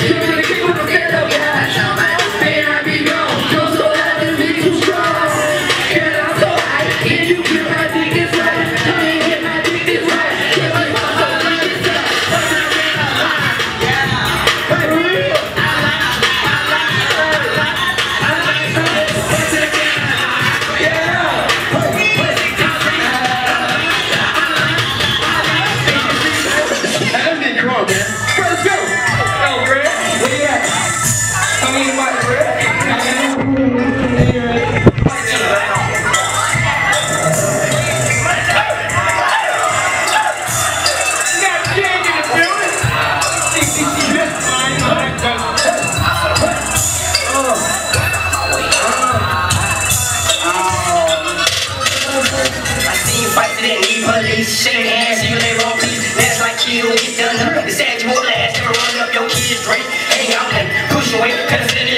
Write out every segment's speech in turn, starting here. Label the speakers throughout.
Speaker 1: Spirit.
Speaker 2: police Shaking hands, you live on peace That's like kill, get done up It's last Never run up your kids straight
Speaker 3: I'm and
Speaker 2: push away Cause it's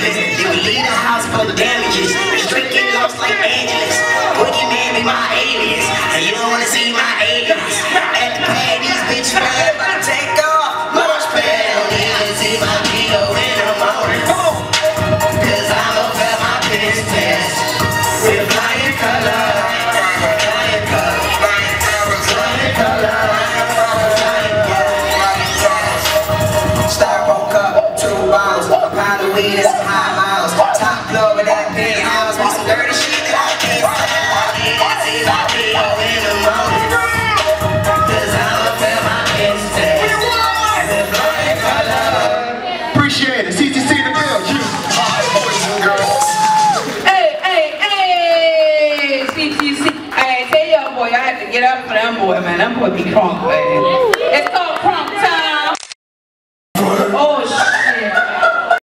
Speaker 2: like an. You would leave the house for the damages. Straight get lost like Angeles. Boogeyman be my alias. And you don't wanna see my alias. At the pad, these bitch fly about take off. Don't see my in the morning. Cause. With flying. Flying color. Flying. Flying
Speaker 4: man. Them boy be man.